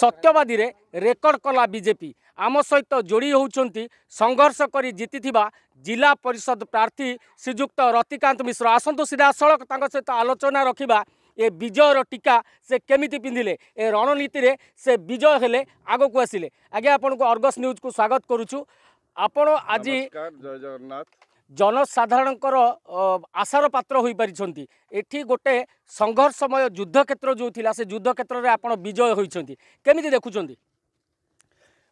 ସତ୍ୟବାଦୀରେ record କଲା BJP. ଆମ ସହିତ ଯୋଡ଼ି ହେଉଛନ୍ତି ସଂଘର୍ଷ କରି ଜିତିଥିବା ଜିଲ୍ଲା ପରିଷଦ ପ୍ରାର୍ଥୀ ଶ୍ରୀଯୁକ୍ତ ରତିକାନ୍ତ ମିଶ୍ର। ଆସନ୍ତୁ ସିଧାସଳଖ ତାଙ୍କ ସହିତ ଆଲୋଚନା ରଖିବା। ଏ ବିଜୟର ଟୀକା ସେ କେମିତି ପିନ୍ଧିଲେ? ଏ ରଣନୀତିରେ ସେ ବିଜୟ ହେଲେ ଆଗକୁ ଆସିଲେ। ଆଜ୍ଞା ଆପଣଙ୍କୁ ଅର୍ଗସ୍ ନ୍ୟୁଜ୍କୁ ସ୍ୱାଗତ କରୁଛୁ। ଆପଣ ଆଜି ଜୟ ଜଗନ୍ନାଥ। ଜନସାଧାରଣଙ୍କର ଆଶାର ପାତ୍ର ହୋଇପାରିଛନ୍ତି। ଏଠି ଗୋଟେ ସଂଘର୍ଷମୟ ଯୁଦ୍ଧକ୍ଷେତ୍ର ଯେଉଁ ଥିଲା ସେ ଯୁଦ୍ଧକ୍ଷେତ୍ରରେ ଆପଣ ବିଜୟ ହୋଇଛନ୍ତି। କେମିତି ଦେଖୁଛନ୍ତି?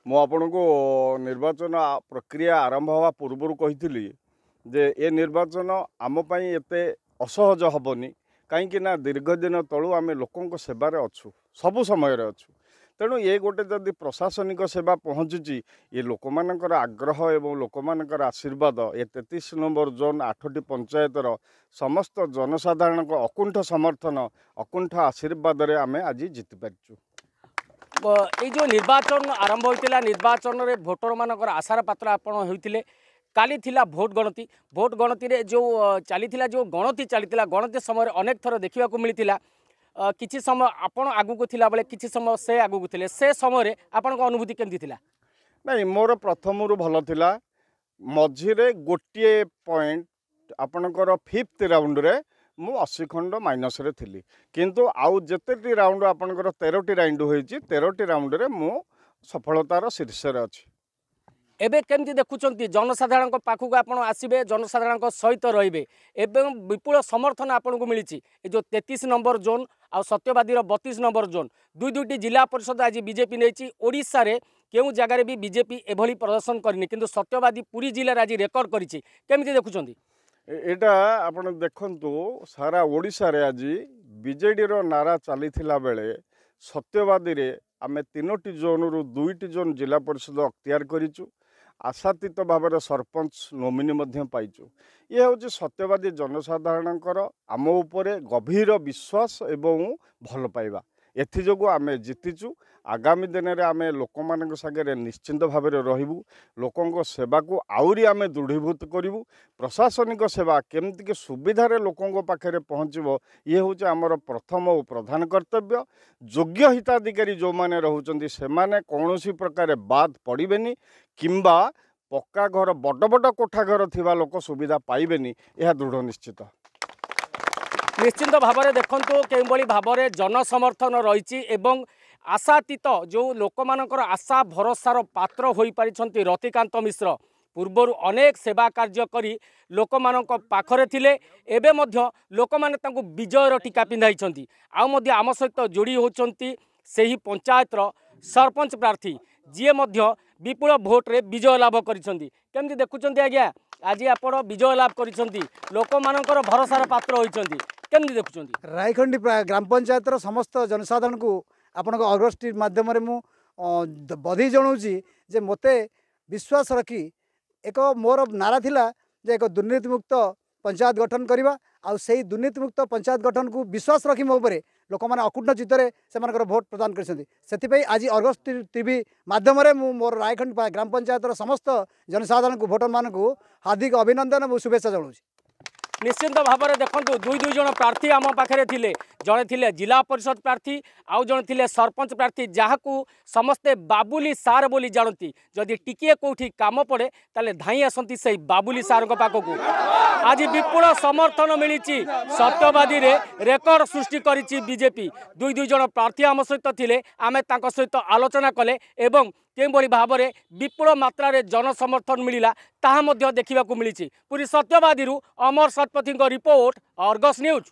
ମୁଁ ଆପଣଙ୍କୁ ନିର୍ବାଚନ ପ୍ରକ୍ରିୟା ଆରମ୍ଭ ହେବା ପୂର୍ବରୁ କହିଥିଲି ଯେ ଏ ନିର୍ବାଚନ ଆମ ପାଇଁ ଏତେ ଅସହଜ ହେବନି। କାହିଁକି ନା ଦୀର୍ଘ ଦିନ ତଳୁ ଆମେ ଲୋକଙ୍କ ସେବାରେ ଅଛୁ ସବୁ ସମୟରେ ଅଛୁ। ତେଣୁ ଏ ଗୋଟେ ଯଦି ପ୍ରଶାସନିକ ସେବା ପହଞ୍ଚୁଛି ଏ ଲୋକମାନଙ୍କର ଆଗ୍ରହ ଏବଂ ଲୋକମାନଙ୍କର ଆଶୀର୍ବାଦ ଏ ତେତିଶ ନମ୍ବର ଜୋନ୍ ଆଠଟି ପଞ୍ଚାୟତର ସମସ୍ତ ଜନସାଧାରଣଙ୍କ ଅକୁଣ୍ଠ ସମର୍ଥନ ଅକୁଣ୍ଠ ଆଶୀର୍ବାଦରେ ଆମେ ଆଜି ଜିତିପାରିଛୁ। ଏଇ ଯେଉଁ ନିର୍ବାଚନ ଆରମ୍ଭ ହୋଇଥିଲା ନିର୍ବାଚନରେ ଭୋଟରମାନଙ୍କର ଆଶାର ପାତ୍ର ଆପଣ ହୋଇଥିଲେ। କାଲି ଥିଲା ଭୋଟ ଗଣତି। ଭୋଟ ଗଣତିରେ ଯେଉଁ ଚାଲିଥିଲା ଯେଉଁ ଗଣତି ଚାଲିଥିଲା ଗଣତି ସମୟରେ ଅନେକ ଥର ଦେଖିବାକୁ ମିଳିଥିଲା। କିଛି ସମୟ ଆପଣ ଆଗକୁ ଥିଲାବେଳେ କିଛି ସମୟ ସେ ଆଗକୁ ଥିଲେ ସେ ସମୟରେ ଆପଣଙ୍କ ଅନୁଭୂତି କେମିତି ଥିଲା? ନାଇଁ ମୋର ପ୍ରଥମରୁ ଭଲ ଥିଲା। ମଝିରେ ଗୋଟିଏ ପଏଣ୍ଟ ଆପଣଙ୍କର ଫିଫ୍ଥ ରାଉଣ୍ଡରେ ମୁଁ ଅଶୀ ଖଣ୍ଡ ମାଇନସରେ ଥିଲି। କିନ୍ତୁ ଆଉ ଯେତେଟି ରାଉଣ୍ଡ ଆପଣଙ୍କର ତେରଟି ରାଉଣ୍ଡ ହୋଇଛି ତେରଟି ରାଉଣ୍ଡରେ ମୁଁ ସଫଳତାର ଶୀର୍ଷରେ ଅଛି। ଏବେ କେମିତି ଦେଖୁଛନ୍ତି ଜନସାଧାରଣଙ୍କ ପାଖକୁ ଆପଣ ଆସିବେ ଜନସାଧାରଣଙ୍କ ସହିତ ରହିବେ। ଏବଂ ବିପୁଳ ସମର୍ଥନ ଆପଣଙ୍କୁ ମିଳିଛି। ଏ ଯେଉଁ ତେତିଶ ନମ୍ବର ଜୋନ୍ ଆଉ ସତ୍ୟବାଦୀର ବତିଶ ନମ୍ବର ଜୋନ୍ ଦୁଇ ଦୁଇଟି ଜିଲ୍ଲା ପରିଷଦ ଆଜି ବିଜେପି ନେଇଛି। ଓଡ଼ିଶାରେ କେଉଁ ଜାଗାରେ ବି ବିଜେପି ଏଭଳି ପ୍ରଦର୍ଶନ କରିନି କିନ୍ତୁ ସତ୍ୟବାଦୀ ପୁରୀ ଜିଲ୍ଲାରେ ଆଜି ରେକର୍ଡ କରିଛି। କେମିତି ଦେଖୁଛନ୍ତି ଏ- ଏଇଟା ଆପଣ ଦେଖନ୍ତୁ ସାରା ଓଡ଼ିଶାରେ ଆଜି ବିଜେଡ଼ିର ନାରା ଚାଲିଥିଲା ବେଳେ ସତ୍ୟବାଦୀରେ ଆମେ ତିନୋଟି ଜୋନ୍ରୁ ଦୁଇଟି ଜୋନ୍ ଜିଲ୍ଲା ପରିଷଦ ଅକ୍ତିଆର କରିଛୁ। ଆଶାତୀତ ଭାବରେ ସରପଞ୍ଚ ନୋମିନି ମଧ୍ୟ ପାଇଛୁ। ଇଏ ହେଉଛି ସତ୍ୟବାଦୀ ଜନସାଧାରଣଙ୍କର ଆମ ଉପରେ ଗଭୀର ବିଶ୍ୱାସ ଏବଂ ଭଲ ପାଇବା। ଏଥିଯୋଗୁଁ ଆମେ ଜିତିଛୁ। ଆଗାମୀ ଦିନରେ ଆମେ ଲୋକମାନଙ୍କ ସାଙ୍ଗରେ ନିଶ୍ଚିନ୍ତ ଭାବରେ ରହିବୁ। ଲୋକଙ୍କ ସେବାକୁ ଆହୁରି ଆମେ ଦୃଢ଼ୀଭୂତ କରିବୁ। ପ୍ରଶାସନିକ ସେବା କେମିତିକି ସୁବିଧାରେ ଲୋକଙ୍କ ପାଖରେ ପହଞ୍ଚିବ ଇଏ ହେଉଛି ଆମର ପ୍ରଥମ ଓ ପ୍ରଧାନ କର୍ତ୍ତବ୍ୟ। ଯୋଗ୍ୟ ହିତାଧିକାରୀ ଯେଉଁମାନେ ରହୁଛନ୍ତି ସେମାନେ କୌଣସି ପ୍ରକାର ବାଦ ପଡ଼ିବେନି। କିମ୍ବା ପକ୍କା ଘର ବଡ଼ ବଡ଼ କୋଠା ଘର ଥିବା ଲୋକ ସୁବିଧା ପାଇବେନି ଏହା ଦୃଢ଼ ନିଶ୍ଚିତ। ନିଶ୍ଚିନ୍ତ ଭାବରେ ଦେଖନ୍ତୁ କେଉଁଭଳି ଭାବରେ ଜନସମର୍ଥନ ରହିଛି ଏବଂ ଆଶାତୀତ ଯେଉଁ ଲୋକମାନଙ୍କର ଆଶା ଭରସାର ପାତ୍ର ହୋଇପାରିଛନ୍ତି ରତିକାନ୍ତ ମିଶ୍ର ପୂର୍ବରୁ ଅନେକ ସେବା କାର୍ଯ୍ୟ କରି ଲୋକମାନଙ୍କ ପାଖରେ ଥିଲେ ଏବେ ମଧ୍ୟ ଲୋକମାନେ ତାଙ୍କୁ ବିଜୟର ଟୀକା ପିନ୍ଧାଇଛନ୍ତି। ଆଉ ମଧ୍ୟ ଆମ ସହିତ ଯୋଡ଼ି ହେଉଛନ୍ତି ସେହି ପଞ୍ଚାୟତର ସରପଞ୍ଚ ପ୍ରାର୍ଥୀ ଯିଏ ମଧ୍ୟ ବିପୁଳ ଭୋଟରେ ବିଜୟ ଲାଭ କରିଛନ୍ତି। କେମିତି ଦେଖୁଛନ୍ତି ଆଜ୍ଞା? ଆଜି ଆପଣ ବିଜୟ ଲାଭ କରିଛନ୍ତି। ଲୋକମାନଙ୍କର ଭରସାର ପାତ୍ର ହୋଇଛନ୍ତି। କେମିତି ଦେଖୁଛନ୍ତି? ରାଇଖଣ୍ଡି ପ୍ରା- ଗ୍ରାମ ପଞ୍ଚାୟତର ସମସ୍ତ ଜନସାଧାରଣଙ୍କୁ ଆପଣଙ୍କ ଅଗଷ୍ଟ ମାଧ୍ୟମରେ ମୁଁ ଅ, ଦ- ବଧେଇ ଜଣାଉଛି ଯେ ମୋତେ ବିଶ୍ୱାସ ରଖି ଏକ ମୋର ନାରା ଥିଲା ଯେ ଏକ ଦୁର୍ନୀତିମୁକ୍ତ ପଞ୍ଚାୟତ ଗଠନ କରିବା ଆଉ ସେଇ ଦୁର୍ନୀତିମୁକ୍ତ ପଞ୍ଚାୟତ ଗଠନକୁ ବିଶ୍ୱାସ ରଖି ମୋ ଉପରେ ଲୋକମାନେ ଅକୁଣ୍ଠ ଚିତ୍ତରେ ସେମାନଙ୍କର ଭୋଟ ପ୍ରଦାନ କରିଛନ୍ତି। ସେଥିପାଇଁ ଆଜି ଅଗଷ୍ଟ ଟିଭି ମାଧ୍ୟମରେ ମୁଁ ମୋର ରାୟଖଣ୍ଡ ପା- ଗ୍ରାମ ପଞ୍ଚାୟତର ସମସ୍ତ ଜନସାଧାରଣଙ୍କୁ ଭୋଟରମାନଙ୍କୁ ହାର୍ଦ୍ଦିକ ଅଭିନନ୍ଦନ ଏବଂ ଶୁଭେଚ୍ଛା ଜଣାଉଛି। ନିଶ୍ଚିନ୍ତ ଭାବରେ ଦେଖନ୍ତୁ ଦୁଇ ଦୁଇ ଜଣ ପ୍ରାର୍ଥୀ ଆମ ପାଖରେ ଥିଲେ। ଜଣେ ଥିଲେ ଜିଲ୍ଲା ପରିଷଦ ପ୍ରାର୍ଥୀ ଆଉ ଜଣେ ଥିଲେ ସରପଞ୍ଚ ପ୍ରାର୍ଥୀ ଯାହାକୁ ସମସ୍ତେ ବାବୁଲି ସାର୍ ବୋଲି ଜାଣନ୍ତି। ଯଦି ଟିକିଏ କେଉଁଠି କାମ ପଡ଼େ ତାହେଲେ ଧାଇଁ ଆସନ୍ତି ସେଇ ବାବୁଲି ସାର୍ଙ୍କ ପାଖକୁ। আজি বিপুল সমর্থন মিছি সত্যবাদী রেকর্ড সৃষ্টি করেছি বিজেপি দুই দুই জন প্রার্থী আম সহিত লে আমি তাঁর সহিত আলোচনা কলে এবং কেউভাবে ভাবে বিপুল মাত্রার জনসমর্থন মিলা তাহা দেখা মিছি Puri Satyabadi Amar Satapathy report Argus news